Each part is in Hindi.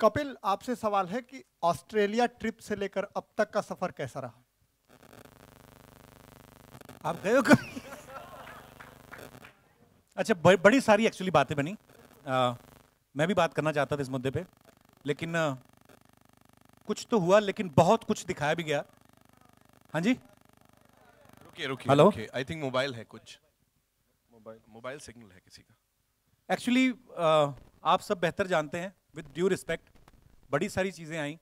कपिल आपसे सवाल है कि ऑस्ट्रेलिया ट्रिप से लेकर अब तक का सफ़र कैसा रहा? आप गए हो कभी? अच्छा ब, बड़ी सारी एक्चुअली बातें बनी। आ, मैं भी बात करना चाहता था इस मुद्दे पे लेकिन आ, कुछ तो हुआ लेकिन बहुत कुछ दिखाया भी गया। हाँ जी? रुकिए रुकिए हेलो? आई थिंक मोबाइल है कुछ। मोबाइल मोबाइल सिग्नल है किसी का। एक्चुअली uh, आप सब बेहतर जानते हैं विद ड्यू रिस्पेक्ट बड़ी सारी चीज़ें आई।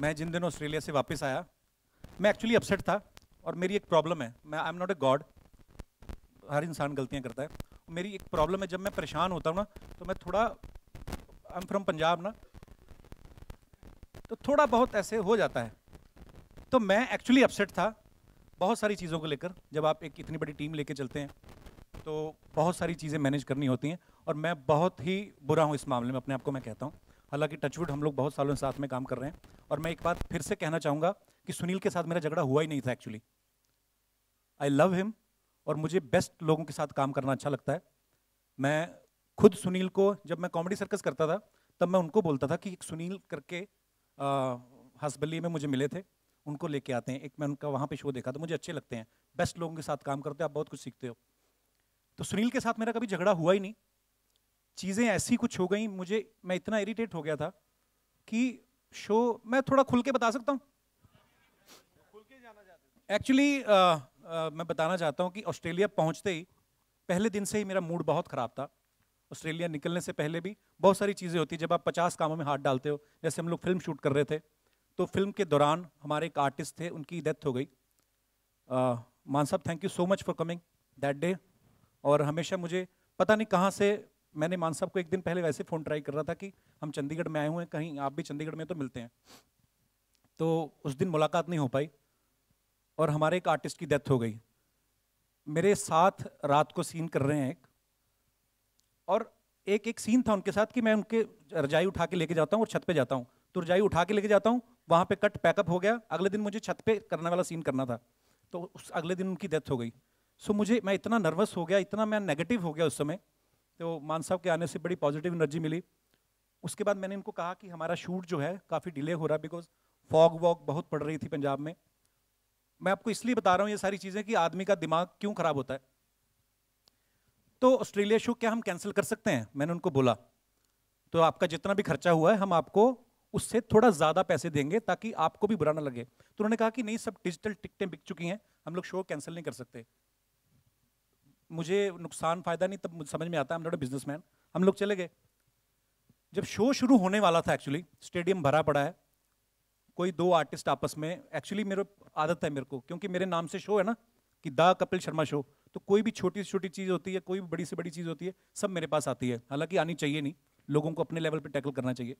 मैं जिन दिन ऑस्ट्रेलिया से वापस आया मैं एक्चुअली अपसेट था और मेरी एक प्रॉब्लम है। मैं I am not a god हर इंसान गलतियाँ करता है। मेरी एक प्रॉब्लम है जब मैं परेशान होता हूँ ना तो मैं थोड़ा आई एम फ्रॉम पंजाब ना तो थोड़ा बहुत ऐसे हो जाता है। तो मैं एक्चुअली अपसेट था बहुत सारी चीज़ों को लेकर जब आप एक इतनी बड़ी टीम लेके चलते हैं। तो बहुत सारी चीज़ें मैनेज करनी होती हैं और मैं बहुत ही बुरा हूँ इस मामले में, अपने आप को मैं कहता हूँ। हालाँकि टचवुड हम लोग बहुत सालों से साथ में काम कर रहे हैं और मैं एक बात फिर से कहना चाहूँगा कि सुनील के साथ मेरा झगड़ा हुआ ही नहीं था एक्चुअली आई लव हिम और मुझे बेस्ट लोगों के साथ काम करना अच्छा लगता है। मैं खुद सुनील को जब मैं कॉमेडी सर्कस करता था, तब मैं उनको बोलता था कि सुनील करके हसबली में मुझे मिले थे, उनको लेके आते हैं। एक मैं उनका वहाँ पे शो देखा तो मुझे अच्छे लगते हैं। बेस्ट लोगों के साथ काम करते हो, आप बहुत कुछ सीखते हो। तो सुनील के साथ मेरा कभी झगड़ा हुआ ही नहीं। चीज़ें ऐसी कुछ हो गई, मुझे, मैं इतना इरिटेट हो गया था कि शो मैं थोड़ा खुल के बता सकता हूँ? एक्चुअली मैं बताना चाहता हूँ कि ऑस्ट्रेलिया पहुँचते ही, पहले दिन से ही मेरा मूड बहुत ख़राब था। ऑस्ट्रेलिया निकलने से पहले भी बहुत सारी चीज़ें होती जब आप पचास कामों में हाथ डालते हो, जैसे हम लोग फ़िल्म शूट कर रहे थे तो फ़िल्म के दौरान हमारे एक आर्टिस्ट थे, उनकी डेथ हो गई। मान साहब thank you so much for coming that day और हमेशा मुझे पता नहीं कहाँ से, मैंने मान साहब को एक दिन पहले वैसे फ़ोन ट्राई कर रहा था कि हम चंडीगढ़ में आए हुए हैं, कहीं आप भी चंडीगढ़ में तो मिलते हैं। तो उस दिन मुलाकात नहीं हो पाई और हमारे एक आर्टिस्ट की डेथ हो गई। मेरे साथ रात को सीन कर रहे हैं एक और एक एक सीन था उनके साथ कि मैं उनके रजाई उठा के लेके जाता हूँ और छत पे जाता हूँ। तो रजाई उठा के लेके जाता हूँ, वहाँ पे कट पैकअप हो गया। अगले दिन मुझे छत पे करने वाला सीन करना था। तो उस अगले दिन उनकी डेथ हो गई। सो मुझे, मैं इतना नर्वस हो गया, इतना मैं नेगेटिव हो गया उस समय तो मान साहब के आने से बड़ी पॉजिटिव एनर्जी मिली। उसके बाद मैंने इनको कहा कि हमारा शूट जो है काफ़ी डिले हो रहा है बिकॉज़ फॉग वॉग बहुत पड़ रही थी पंजाब में। मैं आपको इसलिए बता रहा हूँ, ये सारी चीज़ें कि आदमी का दिमाग क्यों खराब होता है। तो ऑस्ट्रेलिया शो क्या हम कैंसिल कर सकते हैं? मैंने उनको बोला तो आपका जितना भी खर्चा हुआ है, हम आपको उससे थोड़ा ज़्यादा पैसे देंगे ताकि आपको भी बुरा ना लगे। तो उन्होंने कहा कि नहीं, सब डिजिटल टिकटें बिक चुकी हैं, हम लोग शो कैंसिल नहीं कर सकते। मुझे नुकसान फ़ायदा नहीं, तब समझ में आता है हम नॉट बिजनेसमैन हम लोग चले गए। जब शो शुरू होने वाला था एक्चुअली स्टेडियम भरा पड़ा है। कोई दो आर्टिस्ट आपस में एक्चुअली मेरे आदत है मेरे को, क्योंकि मेरे नाम से शो है ना, कि द कपिल शर्मा शो तो कोई भी छोटी से छोटी चीज़ होती है, कोई भी बड़ी से बड़ी चीज़ होती है, सब मेरे पास आती है। हालाँकि आनी चाहिए नहीं, लोगों को अपने लेवल पे टैकल करना चाहिए।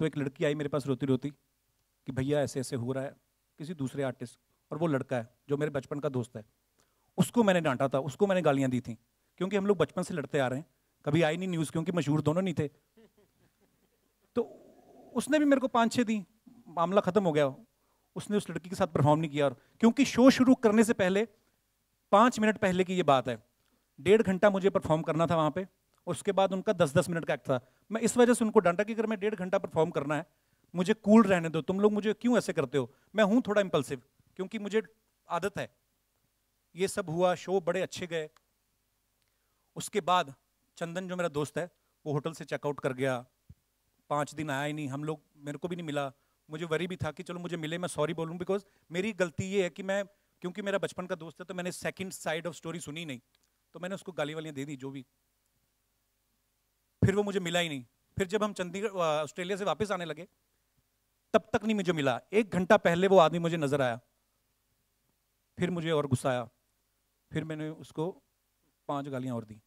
तो एक लड़की आई मेरे पास रोती रोती, कि भैया ऐसे ऐसे हो रहा है, किसी दूसरे आर्टिस्ट और वो लड़का है, जो मेरे बचपन का दोस्त है। उसको मैंने डांटा था, उसको मैंने गालियाँ दी थी। क्योंकि हम लोग बचपन से लड़ते आ रहे हैं। कभी आई नहीं न्यूज़ क्योंकि मशहूर दोनों नहीं थे। तो उसने भी मेरे को पाँच छः दी मामला ख़त्म हो गया। उसने उस लड़की के साथ परफॉर्म नहीं किया और क्योंकि शो शुरू करने से पहले, पाँच मिनट पहले की ये बात है। डेढ़ घंटा मुझे परफॉर्म करना था वहाँ पे, उसके बाद उनका दस दस मिनट का एक्ट था। मैं इस वजह से उनको डांटा कि अगर मैं डेढ़ घंटा परफॉर्म करना है, मुझे कूल रहने दो। तुम लोग मुझे क्यों ऐसे करते हो? मैं हूँ थोड़ा इम्पल्सिव क्योंकि मुझे आदत है। ये सब हुआ, शो बड़े अच्छे गए। उसके बाद चंदन जो मेरा दोस्त है, वो होटल से चेकआउट कर गया। पाँच दिन आया ही नहीं, हम लोग, मेरे को भी नहीं मिला। मुझे वरी भी था कि चलो मुझे मिले, मैं सॉरी बोलूँ बिकॉज़ मेरी गलती ये है कि मैं, क्योंकि मेरा बचपन का दोस्त है तो मैंने सेकंड साइड ऑफ़ स्टोरी सुनी नहीं। तो मैंने उसको गाली वालियाँ दे दी, जो भी। फिर वो मुझे मिला ही नहीं। फिर जब हम चंडीगढ़ ऑस्ट्रेलिया से वापस आने लगे, तब तक नहीं मुझे मिला। एक घंटा पहले वो आदमी मुझे नज़र आया। फिर मुझे और गुस्सा आया। फिर मैंने उसको पाँच गालियाँ और दी।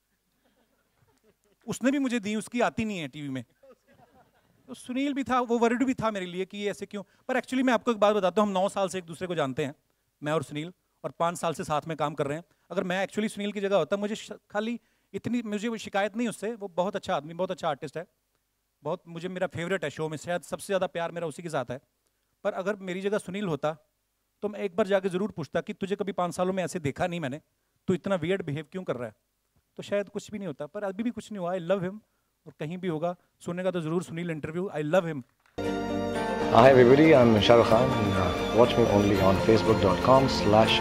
उसने भी मुझे दी, उसकी आती नहीं है टीवी में। तो सुनील भी था, वो वर्ड भी था मेरे लिए कि ये ऐसे क्यों? पर एक्चुअली मैं आपको एक बात बताता हूँ, हम नौ साल से एक दूसरे को जानते हैं, मैं और सुनील, और पाँच साल से साथ में काम कर रहे हैं। अगर मैं एक्चुअली सुनील की जगह होता, मुझे खाली इतनी, मुझे वो शिकायत नहीं उससे, वो बहुत अच्छा आदमी, बहुत अच्छा आर्टिस्ट है, बहुत मुझे मेरा फेवरेट है शो में, शायद सबसे ज़्यादा प्यार मेरा उसी के साथ है। पर अगर मेरी जगह सुनील होता तो मैं एक बार जाके ज़रूर पूछता कि तुझे कभी पाँच सालों में ऐसे देखा नहीं मैंने? तो इतना वियर्ड बिहेव क्यों कर रहा है? तो शायद कुछ भी नहीं होता पर अभी भी कुछ नहीं हुआ। आई लव हिम और कहीं भी होगा सुनने का तो ज़रूर Sunil interview I love him Hi everybody, I'm Shahrukh Khan. Watch me only on facebook.com slash.